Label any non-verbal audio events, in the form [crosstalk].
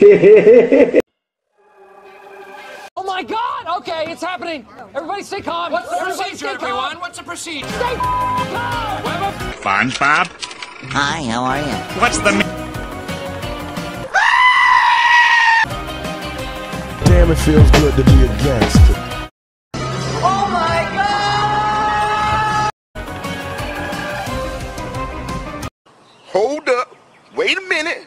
[laughs] Oh my god! Okay, it's happening! Everybody stay calm! What's the Everybody procedure, stay calm. everyone? What's the procedure? Stay calm! SpongeBob? Hi, how are you? What's the Damn, it feels good to be a gangster. Oh my god! Hold up. Wait a minute.